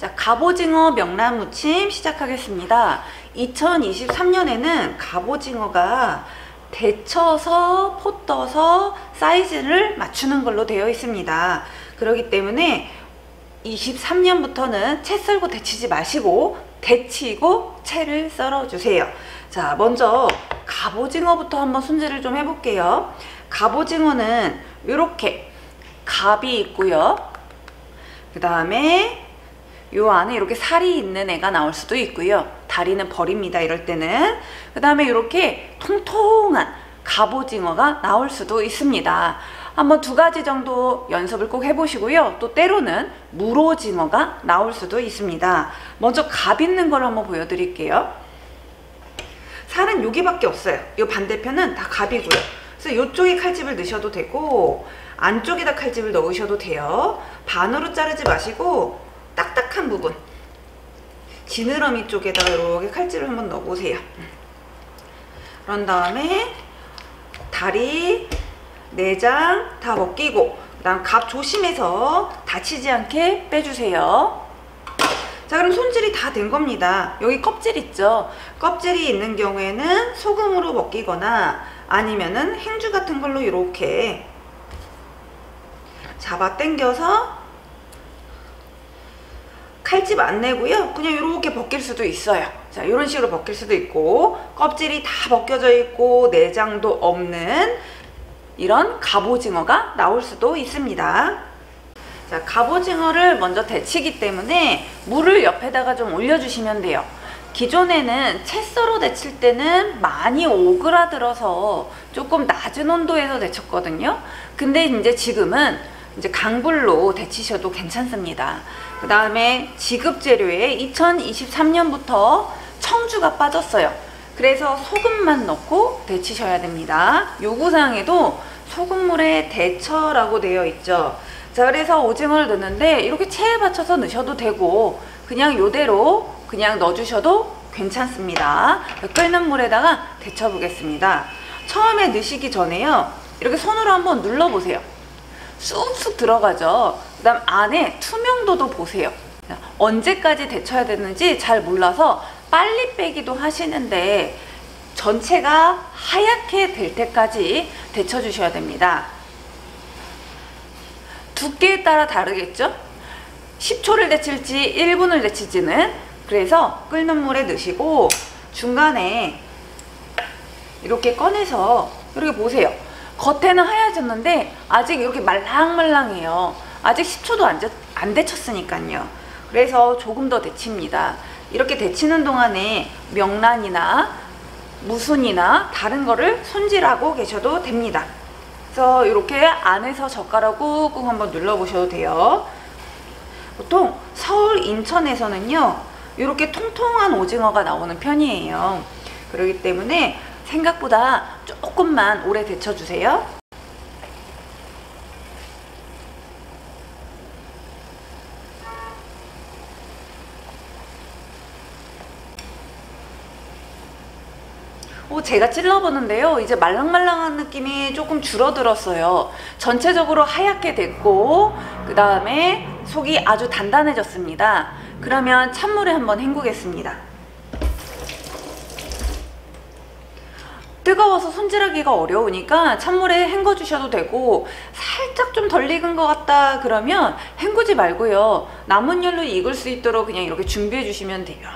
자, 갑오징어 명란무침 시작하겠습니다. 2023년에는 갑오징어가 데쳐서 포 떠서 사이즈를 맞추는 걸로 되어 있습니다. 그렇기 때문에 23년부터는 채 썰고 데치지 마시고 데치고 채를 썰어 주세요. 자, 먼저 갑오징어부터 한번 손질을 좀 해볼게요. 갑오징어는 이렇게 갑이 있고요. 그 다음에 요 안에 이렇게 살이 있는 애가 나올 수도 있고요. 다리는 버립니다. 이럴 때는. 그 다음에 이렇게 통통한 갑오징어가 나올 수도 있습니다. 한번 두 가지 정도 연습을 꼭 해보시고요. 또 때로는 물오징어가 나올 수도 있습니다. 먼저 갑 있는 걸 한번 보여드릴게요. 살은 여기밖에 없어요. 이 반대편은 다 갑이고요. 그래서 이쪽에 칼집을 넣으셔도 되고 안쪽에다 칼집을 넣으셔도 돼요. 반으로 자르지 마시고 딱딱한 부분 지느러미 쪽에다가 이렇게 칼질을 한번 넣어보세요. 그런 다음에 다리, 내장 다 벗기고 그 다음 갑 조심해서 다치지 않게 빼주세요. 자 그럼 손질이 다 된 겁니다. 여기 껍질 있죠? 껍질이 있는 경우에는 소금으로 벗기거나 아니면은 행주 같은 걸로 이렇게 잡아 당겨서 칼집 안 내고요. 그냥 이렇게 벗길 수도 있어요. 자, 이런 식으로 벗길 수도 있고 껍질이 다 벗겨져 있고 내장도 없는 이런 갑오징어가 나올 수도 있습니다. 자, 갑오징어를 먼저 데치기 때문에 물을 옆에다가 좀 올려주시면 돼요. 기존에는 채 썰어 데칠 때는 많이 오그라들어서 조금 낮은 온도에서 데쳤거든요. 근데 이제 지금은 이제 강불로 데치셔도 괜찮습니다. 그 다음에 지급 재료에 2023년부터 청주가 빠졌어요. 그래서 소금만 넣고 데치셔야 됩니다. 요구사항에도 소금물에 데쳐라고 되어 있죠. 자 그래서 오징어를 넣는데 이렇게 체에 받쳐서 넣으셔도 되고 그냥 요대로 그냥 넣어주셔도 괜찮습니다. 끓는 물에다가 데쳐 보겠습니다. 처음에 넣으시기 전에요. 이렇게 손으로 한번 눌러보세요. 쑥쑥 들어가죠. 그 다음 안에 투명도도 보세요. 언제까지 데쳐야 되는지 잘 몰라서 빨리 빼기도 하시는데 전체가 하얗게 될 때까지 데쳐주셔야 됩니다. 두께에 따라 다르겠죠? 10초를 데칠지 1분을 데칠지는 그래서 끓는 물에 넣으시고 중간에 이렇게 꺼내서 이렇게 보세요. 겉에는 하얘졌는데 아직 이렇게 말랑말랑해요. 아직 10초도 안, 안 데쳤으니까요. 그래서 조금 더 데칩니다. 이렇게 데치는 동안에 명란이나 무순이나 다른 거를 손질하고 계셔도 됩니다. 그래서 이렇게 안에서 젓가락 꾹꾹 한번 눌러보셔도 돼요. 보통 서울, 인천에서는요. 이렇게 통통한 오징어가 나오는 편이에요. 그렇기 때문에 생각보다 조금만 오래 데쳐주세요. 오, 제가 찔러보는데요. 이제 말랑말랑한 느낌이 조금 줄어들었어요. 전체적으로 하얗게 됐고 그 다음에 속이 아주 단단해졌습니다. 그러면 찬물에 한번 헹구겠습니다. 뜨거워서 손질하기가 어려우니까 찬물에 헹궈 주셔도 되고 살짝 좀 덜 익은 것 같다 그러면 헹구지 말고요. 남은 열로 익을 수 있도록 그냥 이렇게 준비해 주시면 돼요.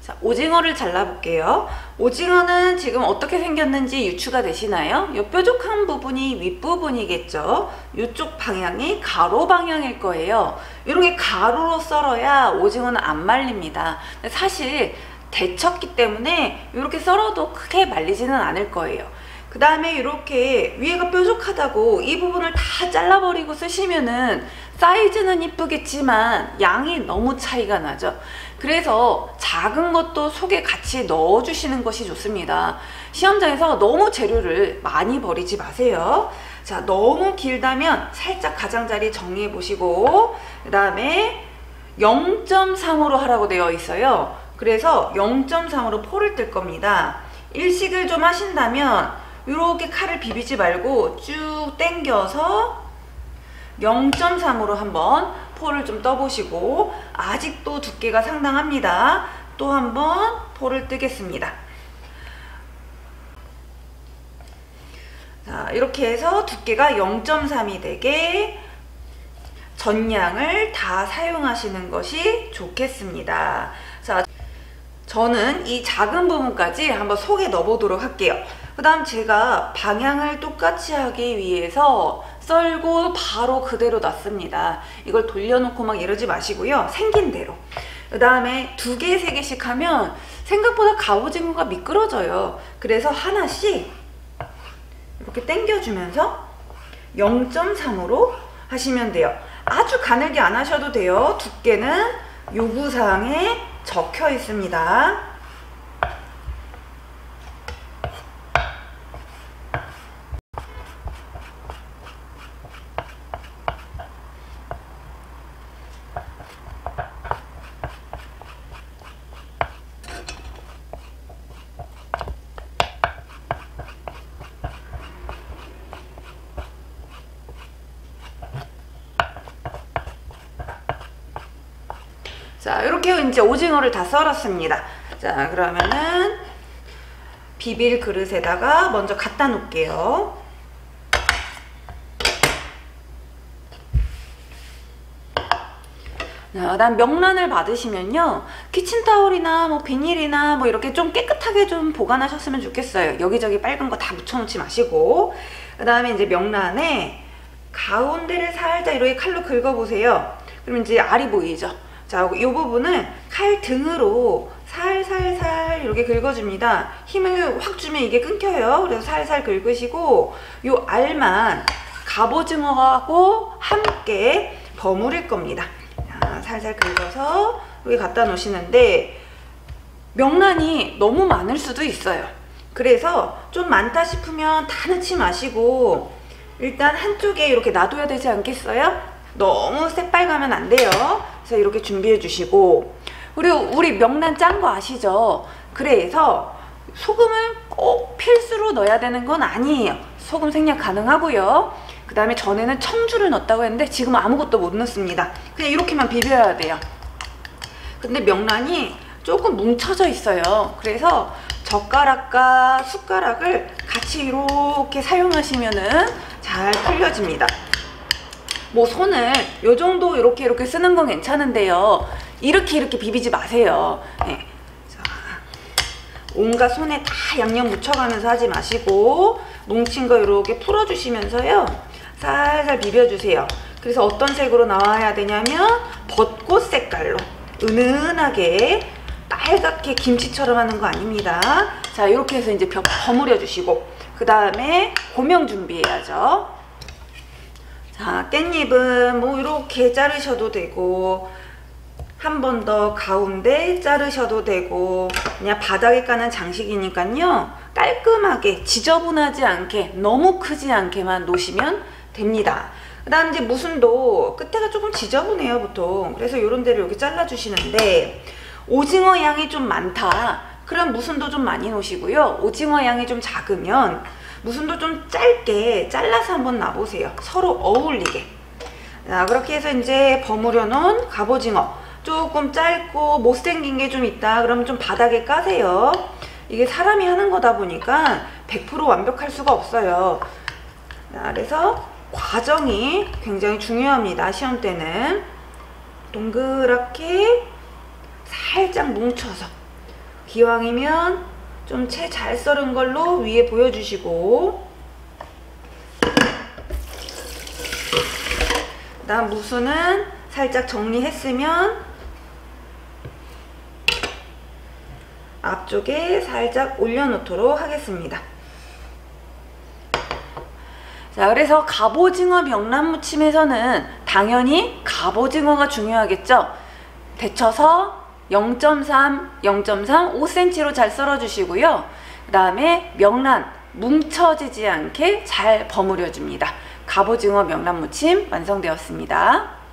자, 오징어를 잘라볼게요. 오징어는 지금 어떻게 생겼는지 유추가 되시나요? 이 뾰족한 부분이 윗부분이겠죠? 이쪽 방향이 가로 방향일 거예요. 이렇게 가로로 썰어야 오징어는 안 말립니다. 사실 데쳤기 때문에 이렇게 썰어도 크게 말리지는 않을 거예요. 그 다음에 이렇게 위에가 뾰족하다고 이 부분을 다 잘라버리고 쓰시면은 사이즈는 이쁘겠지만 양이 너무 차이가 나죠. 그래서 작은 것도 속에 같이 넣어주시는 것이 좋습니다. 시험장에서 너무 재료를 많이 버리지 마세요. 자, 너무 길다면 살짝 가장자리 정리해 보시고 그 다음에 0.3으로 하라고 되어 있어요. 그래서 0.3으로 포를 뜰 겁니다. 일식을 좀 하신다면 이렇게 칼을 비비지 말고 쭉 당겨서 0.3으로 한번 포를 좀 떠보시고 아직도 두께가 상당합니다. 또 한번 포를 뜨겠습니다. 자, 이렇게 해서 두께가 0.3이 되게 전량을 다 사용하시는 것이 좋겠습니다. 자, 저는 이 작은 부분까지 한번 속에 넣어보도록 할게요. 그 다음 제가 방향을 똑같이 하기 위해서 썰고 바로 그대로 놨습니다. 이걸 돌려놓고 막 이러지 마시고요. 생긴 대로. 그 다음에 두 개, 세 개씩 하면 생각보다 갑오징어가 미끄러져요. 그래서 하나씩 이렇게 당겨주면서 0.3으로 하시면 돼요. 아주 가늘게 안 하셔도 돼요. 두께는 요구사항에 적혀 있습니다. 자, 이렇게 이제 오징어를 다 썰었습니다. 자, 그러면은 비빌 그릇에다가 먼저 갖다 놓을게요. 자, 그다음 명란을 받으시면요. 키친타올이나 뭐 비닐이나 뭐 이렇게 좀 깨끗하게 좀 보관하셨으면 좋겠어요. 여기저기 빨간 거 다 묻혀놓지 마시고. 그 다음에 이제 명란에 가운데를 살짝 이렇게 칼로 긁어보세요. 그러면 이제 알이 보이죠? 자, 이 부분을 칼 등으로 살살살 이렇게 긁어줍니다. 힘을 확 주면 이게 끊겨요. 그래서 살살 긁으시고 이 알만 갑오징어하고 함께 버무릴 겁니다. 자, 살살 긁어서 여기 갖다 놓으시는데 명란이 너무 많을 수도 있어요. 그래서 좀 많다 싶으면 다 넣지 마시고 일단 한쪽에 이렇게 놔둬야 되지 않겠어요? 너무 새빨가면 안 돼요. 그래서 이렇게 준비해 주시고 그리고 우리 명란 짠 거 아시죠? 그래서 소금을 꼭 필수로 넣어야 되는 건 아니에요. 소금 생략 가능하고요. 그 다음에 전에는 청주를 넣었다고 했는데 지금 아무것도 못 넣습니다. 그냥 이렇게만 비벼야 돼요. 근데 명란이 조금 뭉쳐져 있어요. 그래서 젓가락과 숟가락을 같이 이렇게 사용하시면 은 잘 풀려집니다. 뭐 손을 요 정도 이렇게 이렇게 쓰는 건 괜찮은데요. 이렇게 이렇게 비비지 마세요. 네. 자, 온갖 손에 다 양념 묻혀가면서 하지 마시고 뭉친 거 이렇게 풀어주시면서요. 살살 비벼주세요. 그래서 어떤 색으로 나와야 되냐면 벚꽃 색깔로 은은하게 빨갛게 김치처럼 하는 거 아닙니다. 자 이렇게 해서 이제 버무려 주시고 그 다음에 고명 준비해야죠. 자, 깻잎은 뭐 이렇게 자르셔도 되고 한 번 더 가운데 자르셔도 되고 그냥 바닥에 까는 장식이니까요. 깔끔하게 지저분하지 않게 너무 크지 않게만 놓으시면 됩니다. 그 다음 이제 무순도 끝에가 조금 지저분해요 보통 그래서 이런 데를 이렇게 잘라 주시는데 오징어 양이 좀 많다 그럼 무순도 좀 많이 놓으시고요 오징어 양이 좀 작으면 무순도 좀 짧게 잘라서 한번 놔보세요. 서로 어울리게. 자, 그렇게 해서 이제 버무려 놓은 갑오징어. 조금 짧고 못생긴 게 좀 있다. 그러면 좀 바닥에 까세요. 이게 사람이 하는 거다 보니까 100% 완벽할 수가 없어요. 자, 그래서 과정이 굉장히 중요합니다. 시험 때는. 동그랗게 살짝 뭉쳐서 기왕이면 좀 채 잘 썰은 걸로 위에 보여주시고 그다음 무수는 살짝 정리했으면 앞쪽에 살짝 올려놓도록 하겠습니다. 자 그래서 갑오징어 명란무침에서는 당연히 갑오징어가 중요하겠죠. 데쳐서 0.3, 0.3, 5cm로 잘 썰어 주시고요. 그 다음에 명란 뭉쳐지지 않게 잘 버무려 줍니다. 갑오징어 명란 무침 완성되었습니다.